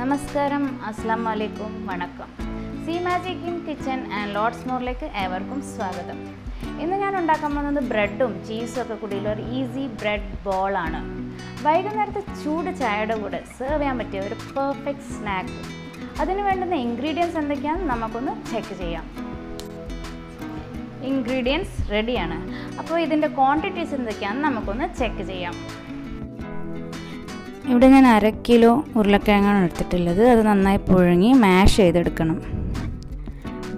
നമസ്കാരം. അസ്സാം വലൈക്കും വണക്കം. C magic in kitchen and loads മോറിലേക്ക് ഏവർക്കും സ്വാഗതം. ഇന്ന് ഞാൻ ഉണ്ടാക്കാൻ പോകുന്നത് ബ്രെഡും ചീസും ഒക്കെ കൂടിയുള്ള ഒരു ഈസി ബ്രെഡ് ബോളാണ് വൈകുന്നേരത്തെ ചൂട് ചായയുടെ കൂടെ സെർവ് ചെയ്യാൻ പറ്റിയ ഒരു പെർഫെക്റ്റ് സ്നാക്ക് അതിന് വേണ്ടുന്ന ഇൻഗ്രീഡിയൻസ് എന്തൊക്കെയാണെന്ന് നമുക്കൊന്ന് ചെക്ക് ചെയ്യാം. ഇൻഗ്രീഡിയൻസ് റെഡിയാണ് അപ്പോൾ ഇതിന്റെ ക്വാണ്ടിറ്റീസ് എന്തൊക്കെയാണെന്ന് നമുക്കൊന്ന് ചെക്ക് ചെയ്യാം. ഇവിടെ ഞാൻ അര കിലോ ഉരുളക്കിഴങ്ങാണ് എടുത്തിട്ടുള്ളത്. അത് നന്നായി പുഴുങ്ങി മാഷ് ചെയ്തെടുക്കണം.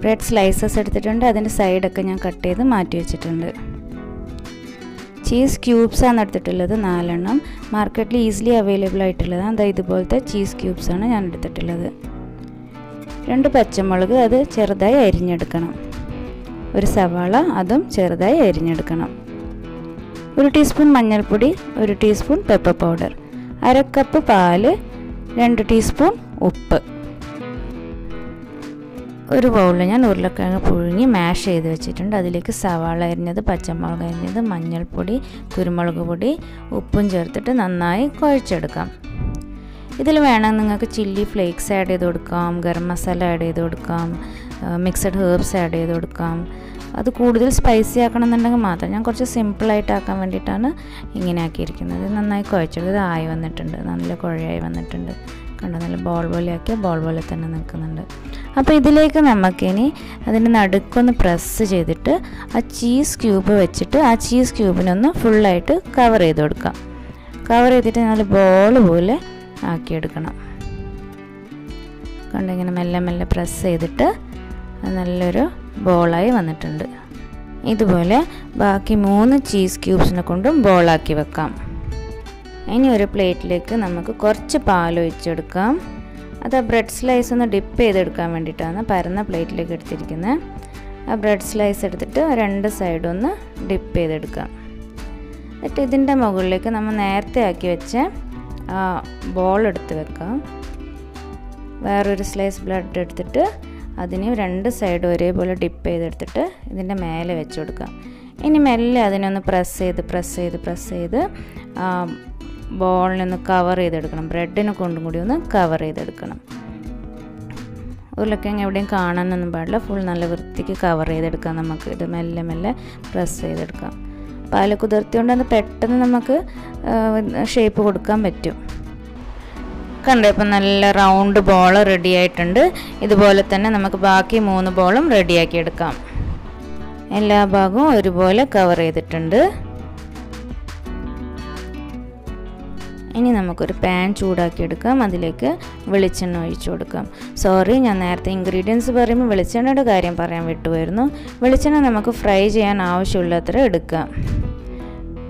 ബ്രെഡ് സ്ലൈസസ് എടുത്തിട്ടുണ്ട്. അതിന്റെ സൈഡൊക്കെ ഞാൻ കട്ട് ചെയ്ത് മാറ്റി വെച്ചിട്ടുണ്ട്. ചീസ് ക്യൂബ്സാണ് എടുത്തിട്ടുള്ളത് നാലെണ്ണം. മാർക്കറ്റിൽ ഈസിലി അവൈലബിൾ ആയിട്ടുള്ളതാണ്. അതായത് ഇതുപോലത്തെ ചീസ് ക്യൂബ്സാണ് ഞാൻ എടുത്തിട്ടുള്ളത്. രണ്ട് പച്ചമുളക് അത് ചെറുതായി അരിഞ്ഞെടുക്കണം. ഒരു സവാള അതും ചെറുതായി അരിഞ്ഞെടുക്കണം. ഒരു ടീസ്പൂൺ മഞ്ഞൾപ്പൊടി ഒരു ടീസ്പൂൺ പെപ്പർ പൗഡർ അര കപ്പ് പാൽ രണ്ട് ടീസ്പൂൺ ഉപ്പ്. ഒരു ബൗളിൽ ഞാൻ ഉരുളക്കിഴങ്ങ് പുഴുങ്ങി മാഷ് ചെയ്ത് വെച്ചിട്ടുണ്ട്. അതിലേക്ക് സവാള അരിഞ്ഞത് പച്ചമുളക് അരിഞ്ഞത് മഞ്ഞൾപ്പൊടി കുരുമുളക് പൊടി ഉപ്പും ചേർത്തിട്ട് നന്നായി കുഴച്ചെടുക്കാം. ഇതിൽ വേണമെങ്കിൽ നിങ്ങൾക്ക് ചില്ലി ഫ്ലേക്സ് ആഡ് ചെയ്ത് കൊടുക്കാം ഗരം മസാല ആഡ് ചെയ്ത് കൊടുക്കാം മിക്സഡ് ഹേർബ്സ് ആഡ് ചെയ്ത് കൊടുക്കാം. അത് കൂടുതൽ സ്പൈസി ആക്കണം എന്നുണ്ടെങ്കിൽ മാത്രം. ഞാൻ കുറച്ച് സിമ്പിളായിട്ട് ആക്കാൻ വേണ്ടിയിട്ടാണ് ഇങ്ങനെ ആക്കിയിരിക്കുന്നത്. നന്നായി കുഴച്ചെടുത്ത് ആയി വന്നിട്ടുണ്ട്. നല്ല കുഴയായി വന്നിട്ടുണ്ട്. കണ്ടോ? നല്ല ബോൾ പോലെ ആക്കിയാൽ ബോൾ പോലെ തന്നെ നിൽക്കുന്നുണ്ട്. അപ്പോൾ ഇതിലേക്ക് നമുക്കിനി അതിന്റെ നടുക്കൊന്ന് പ്രസ് ചെയ്തിട്ട് ആ ചീസ് ക്യൂബ് വെച്ചിട്ട് ആ ചീസ് ക്യൂബിനൊന്ന് ഫുള്ളായിട്ട് കവർ ചെയ്ത് കൊടുക്കാം കവർ ചെയ്തിട്ട് നല്ല ബോൾ പോലെ ആക്കിയെടുക്കണം. കണ്ടിങ്ങനെ മെല്ലെ മെല്ലെ പ്രസ് ചെയ്തിട്ട് നല്ലൊരു ബോളായി വന്നിട്ടുണ്ട്. ഇതുപോലെ ബാക്കി മൂന്ന് ചീസ് ക്യൂബ്സിനെ കൊണ്ടും ബോളാക്കി വെക്കാം. ഇനി ഒരു പ്ലേറ്റിലേക്ക് നമുക്ക് കുറച്ച് പാൽ ഒഴിച്ചെടുക്കാം. അത് ആ ബ്രെഡ് സ്ലൈസ് ഒന്ന് ഡിപ്പ് ചെയ്തെടുക്കാൻ വേണ്ടിയിട്ടാണ് പരന്ന പ്ലേറ്റിലേക്ക് എടുത്തിരിക്കുന്നത്. ആ ബ്രെഡ് സ്ലൈസ് എടുത്തിട്ട് രണ്ട് സൈഡും ഒന്ന് ഡിപ്പ് ചെയ്തെടുക്കാം. എന്നിട്ട് ഇതിന്റെ മുകളിലേക്ക് നമ്മൾ നേരത്തെ ആക്കി വെച്ച ആ ബോൾ എടുത്ത് വെക്കാം. വേറൊരു സ്ലൈസ് ബ്രെഡ് എടുത്തിട്ട് അതിന് രണ്ട് സൈഡും ഒരേപോലെ ഡിപ്പ് ചെയ്തെടുത്തിട്ട് ഇതിന്റെ മേലെ വെച്ച് കൊടുക്കുക. ഇനി മെല്ലെ അതിനൊന്ന് പ്രസ് ചെയ്ത് പ്രസ് ചെയ്ത് പ്രസ് ചെയ്ത് ബോളിനൊന്ന് കവർ ചെയ്തെടുക്കണം. ബ്രെഡിനെ കൊണ്ടും കൂടി ഒന്ന് കവർ ചെയ്തെടുക്കണം. ഉരുളക്കിഴങ്ങ് എവിടെയും കാണാനൊന്നും പാടില്ല. ഫുൾ നല്ല വൃത്തിക്ക് കവർ ചെയ്തെടുക്കാം നമുക്ക്. ഇത് മെല്ലെ മെല്ലെ പ്രസ് ചെയ്തെടുക്കാം. പാൽ കുതിർത്തിയോണ്ട് അത് പെട്ടെന്ന് നമുക്ക് ഷേപ്പ് കൊടുക്കാൻ പറ്റും. കണ്ടോ ഇപ്പം നല്ല റൗണ്ട് ബോൾ റെഡി ആയിട്ടുണ്ട്. ഇതുപോലെ തന്നെ നമുക്ക് ബാക്കി മൂന്ന് ബോളും റെഡിയാക്കി എടുക്കാം. എല്ലാ ഭാഗവും ഒരുപോലെ കവർ ചെയ്തിട്ടുണ്ട്. ഇനി നമുക്കൊരു പാൻ ചൂടാക്കി എടുക്കാം. അതിലേക്ക് വെളിച്ചെണ്ണ ഒഴിച്ചു കൊടുക്കാം. സോറി ഞാൻ നേരത്തെ ഇൻഗ്രീഡിയൻസ് പറയുമ്പോൾ വെളിച്ചെണ്ണയുടെ കാര്യം പറയാൻ വിട്ടുപോയിരുന്നു. വെളിച്ചെണ്ണ നമുക്ക് ഫ്രൈ ചെയ്യാൻ ആവശ്യമുള്ളത്ര എടുക്കാം.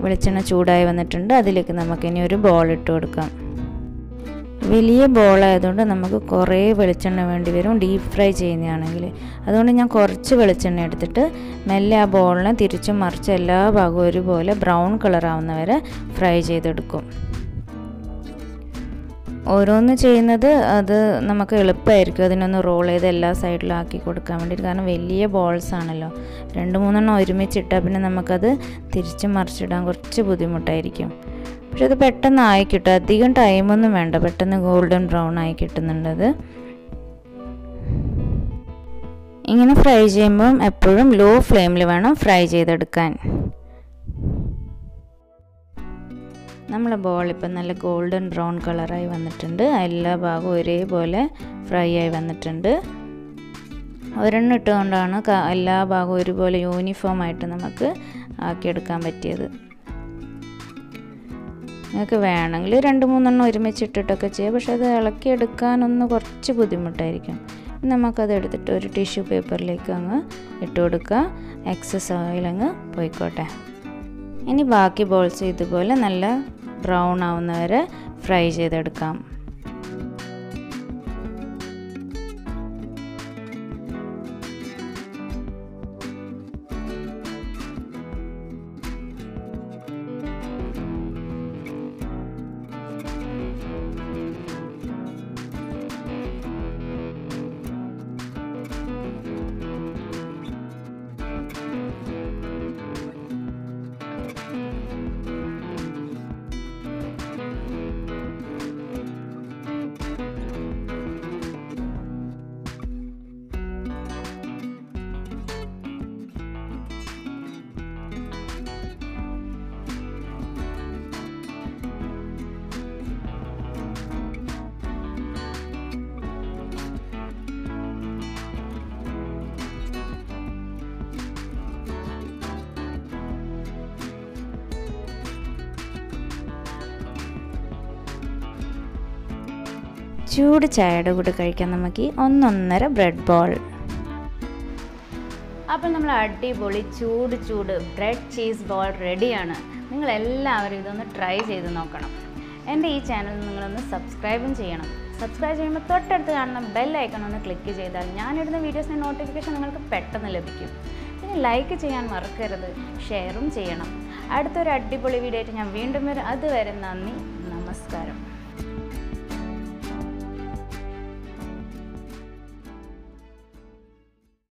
വെളിച്ചെണ്ണ ചൂടായി വന്നിട്ടുണ്ട്. അതിലേക്ക് നമുക്കിനി ഒരു ബോൾ ഇട്ട് കൊടുക്കാം. വലിയ ബോളായതുകൊണ്ട് നമുക്ക് കുറേ വെളിച്ചെണ്ണ വേണ്ടി വരും. ഡീപ്പ് ഫ്രൈ ചെയ്യുന്നതാണെങ്കിൽ. അതുകൊണ്ട് ഞാൻ കുറച്ച് വെളിച്ചെണ്ണ എടുത്തിട്ട് മെല്ലെ ആ ബോളിനെ തിരിച്ചും മറിച്ച് എല്ലാ ഭാഗവും ഒരുപോലെ ബ്രൗൺ കളർ ആവുന്നവരെ ഫ്രൈ ചെയ്തെടുക്കും. ഓരോന്ന് ചെയ്യുന്നത് അത് നമുക്ക് എളുപ്പമായിരിക്കും. അതിനൊന്ന് റോൾ ചെയ്ത് എല്ലാ സൈഡിലും ആക്കി കൊടുക്കാൻ വേണ്ടിയിട്ട്. കാരണം വലിയ ബോൾസ് ആണല്ലോ. രണ്ട് മൂന്നെണ്ണം ഒരുമിച്ചിട്ടാൽ പിന്നെ നമുക്കത് തിരിച്ച് മറിച്ചിടാൻ കുറച്ച് ബുദ്ധിമുട്ടായിരിക്കും. പക്ഷെ അത് പെട്ടെന്ന് ആയി കിട്ടും. അധികം ടൈമൊന്നും വേണ്ട. പെട്ടെന്ന് ഗോൾഡൻ ബ്രൗൺ ആയി കിട്ടുന്നുണ്ടത് ഇങ്ങനെ ഫ്രൈ ചെയ്യുമ്പം എപ്പോഴും ലോ ഫ്ലെയിമിൽ വേണം ഫ്രൈ ചെയ്തെടുക്കാൻ. നമ്മളെ ബോൾ ഇപ്പം നല്ല ഗോൾഡൻ ബ്രൗൺ കളറായി വന്നിട്ടുണ്ട്. എല്ലാ ഭാഗവും ഒരേപോലെ ഫ്രൈ ആയി വന്നിട്ടുണ്ട്. ഒരെണ്ണം ഇട്ടുകൊണ്ടാണ് എല്ലാ ഭാഗവും ഒരുപോലെ യൂണിഫോം ആയിട്ട് നമുക്ക് ആക്കിയെടുക്കാൻ പറ്റിയത്. നിങ്ങൾക്ക് വേണമെങ്കിൽ രണ്ട് മൂന്നെണ്ണം ഒരുമിച്ച് ഇട്ടിട്ടൊക്കെ ചെയ്യാം. പക്ഷെ അത് ഇളക്കിയെടുക്കാനൊന്ന് കുറച്ച് ബുദ്ധിമുട്ടായിരിക്കും. നമുക്കത് എടുത്തിട്ട് ഒരു ടിഷ്യൂ പേപ്പറിലേക്ക് അങ്ങ് ഇട്ട് കൊടുക്കുക. എക്സസ് ഓയിൽ അങ്ങ് പോയിക്കോട്ടെ. ഇനി ബാക്കി ബോൾസ് ഇതുപോലെ നല്ല ബ്രൗൺ ആവുന്നവരെ ഫ്രൈ ചെയ്തെടുക്കാം. ചൂട് ചായയുടെ കൂടെ കഴിക്കാൻ നമുക്ക് ഒന്നൊന്നര ബ്രെഡ് ബോൾ. അപ്പോൾ നമ്മൾ അടിപൊളി ചൂട് ചൂട് ബ്രെഡ് ചീസ് ബോൾ റെഡിയാണ്. നിങ്ങളെല്ലാവരും ഇതൊന്ന് ട്രൈ ചെയ്ത് നോക്കണം. എന്റെ ഈ ചാനൽ നിങ്ങളൊന്ന് സബ്സ്ക്രൈബും ചെയ്യണം. സബ്സ്ക്രൈബ് ചെയ്യുമ്പോൾ തൊട്ടടുത്ത് കാണുന്ന ബെൽ ഐക്കൺ ഒന്ന് ക്ലിക്ക് ചെയ്താൽ ഞാനിടുന്ന വീഡിയോസിന്റെ നോട്ടിഫിക്കേഷൻ നിങ്ങൾക്ക് പെട്ടെന്ന് ലഭിക്കും. പിന്നെ ലൈക്ക് ചെയ്യാൻ മറക്കരുത് ഷെയറും ചെയ്യണം. അടുത്തൊരു അടിപൊളി വീഡിയോ ആയിട്ട് ഞാൻ വീണ്ടും വരും. അതുവരെ നന്ദി നമസ്കാരം.